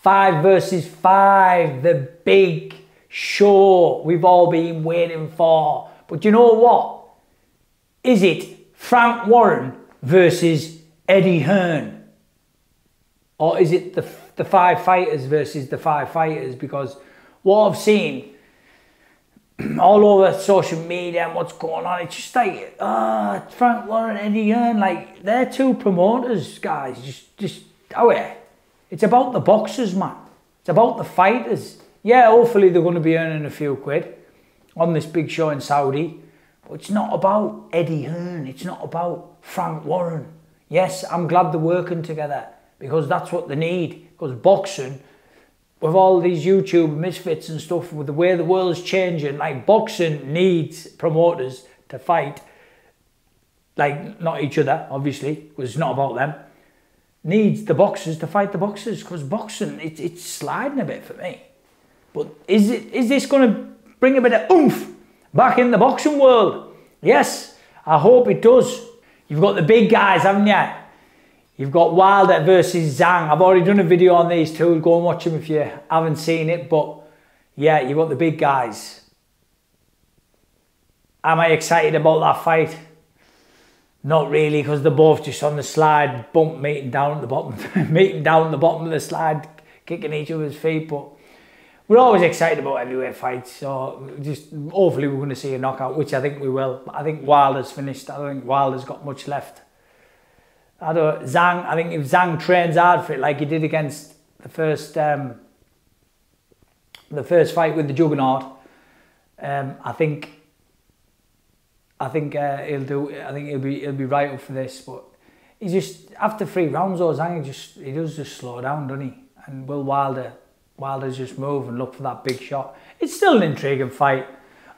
Five versus five, the big show we've all been waiting for. But you know what? Is it Frank Warren versus Eddie Hearn? Or is it the, the five fighters versus the five fighters? Because what I've seen all over social media and what's going on, it's just like, ah, Frank Warren, Eddie Hearn, like, they're two promoters, guys. Just, just, oh yeah. It's about the boxers, man. It's about the fighters. Yeah, hopefully they're going to be earning a few quid on this big show in Saudi. But it's not about Eddie Hearn. It's not about Frank Warren. Yes, I'm glad they're working together because that's what they need. Because boxing, with all these YouTube misfits and stuff, with the way the world's changing, like boxing needs promoters to fight, like not each other, obviously, because it's not about them needs the boxers to fight the boxers because boxing it, it's sliding a bit for me. But is it is this going to bring a bit of oomph back in the boxing world? Yes, I hope it does. You've got the big guys, haven't you? You've got Wilder versus Zhang. I've already done a video on these two. Go and watch them if you haven't seen it. But yeah, you've got the big guys. Am I excited about that fight? Not really, because they're both just on the slide, bump meeting down at the bottom, meeting down at the bottom of the slide, kicking each other's feet. But we're always excited about heavyweight fights, so just hopefully we're going to see a knockout, which I think we will. I think Wilder's finished. I don't think Wilder's got much left. I don't. Zhang. I think if Zhang trains hard for it, like he did against the first, um, the first fight with the Juggernaut, um, I think I think uh, he'll do. I think he'll be he'll be right up for this. But he just after three rounds, though, Zhang just he does just slow down, doesn't he? And Will Wilder, Wilder's just move and look for that big shot. It's still an intriguing fight.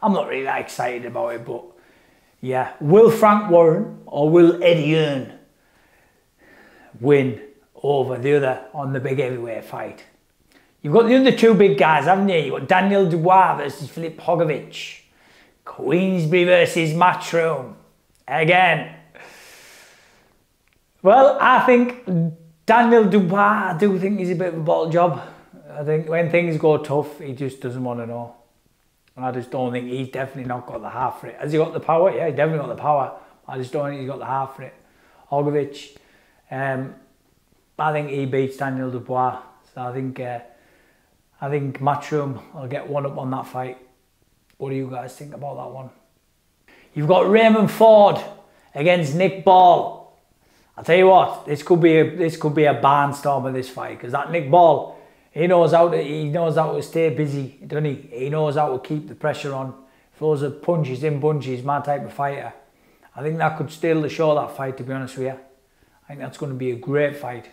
I'm not really that excited about it, but yeah, will Frank Warren or will Eddie Hearn win over the other on the big heavyweight fight? You've got the other two big guys, haven't you? You've got Daniel Dubois versus Filip Hrgovic. Queensberry versus Matchroom. Again. Well, I think Daniel Dubois, I do think he's a bit of a bottle job. I think when things go tough, he just doesn't want to know. And I just don't think he's definitely not got the half for it. Has he got the power? Yeah, he definitely got the power. I just don't think he's got the half for it. Hrgovic, um, I think he beats Daniel Dubois. So I think uh, I think Matchroom will get one up on that fight. What do you guys think about that one? You've got Raymond Ford against Nick Ball. I'll tell you what, this could be a this could be a barnstorm of this fight because that Nick Ball, he knows how to he knows how to stay busy, doesn't he? He knows how to keep the pressure on. Throws a punches in bunches, my type of fighter. I think that could steal the show that fight to be honest with you. I think that's going to be a great fight.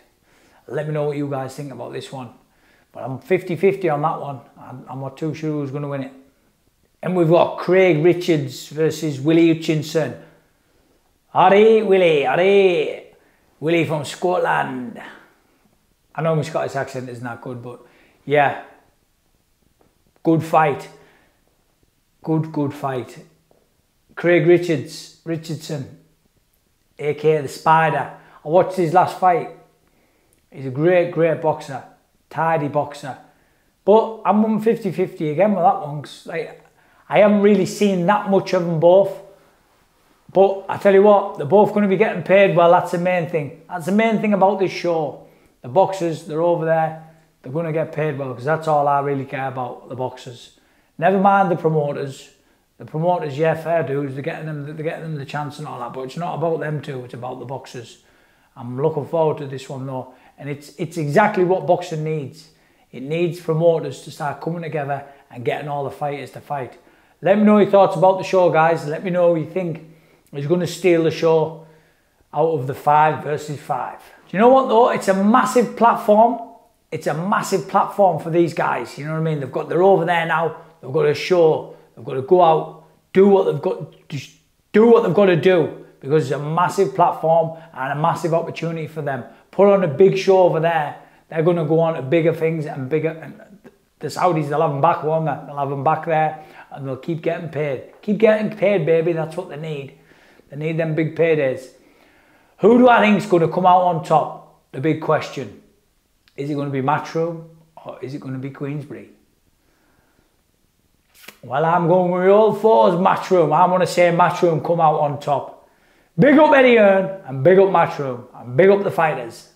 Let me know what you guys think about this one. But I'm 50-50 on that one. I'm, I'm not too sure who's going to win it. And we've got Craig Richards versus Willy Hutchinson. Howdy, Willy, howdy. Willy from Scotland. I know my Scottish accent isn't that good, but yeah. Good fight. Good, good fight. Craig Richards, Richardson, aka the Spider. I watched his last fight. He's a great, great boxer. Tidy boxer. But I'm 50-50 again with that one. Like, I haven't really seen that much of them both. But I tell you what, they're both going to be getting paid well. That's the main thing. That's the main thing about this show. The boxers, they're over there. They're going to get paid well because that's all I really care about, the boxers. Never mind the promoters. The promoters, yeah, fair dues. They're getting them, they're getting them the chance and all that. But it's not about them two. It's about the boxers. I'm looking forward to this one though. And it's, it's exactly what boxing needs. It needs promoters to start coming together and getting all the fighters to fight. Let me know your thoughts about the show, guys. Let me know what you think is going to steal the show out of the five versus five. Do you know what though? It's a massive platform. It's a massive platform for these guys. You know what I mean? They've got they're over there now. They've got a show. They've got to go out, do what they've got, just do what they've got to do because it's a massive platform and a massive opportunity for them. Put on a big show over there. They're going to go on to bigger things and bigger. And the Saudis, they'll have them back, won't they? They'll have them back there and they'll keep getting paid. Keep getting paid, baby. That's what they need. They need them big paydays. Who do I think is going to come out on top? The big question. Is it going to be Matchroom or is it going to be Queensberry? Well, I'm going with all fours, Matchroom. I'm going to say Matchroom come out on top. Big up Eddie Hearn and big up Matchroom and big up the fighters.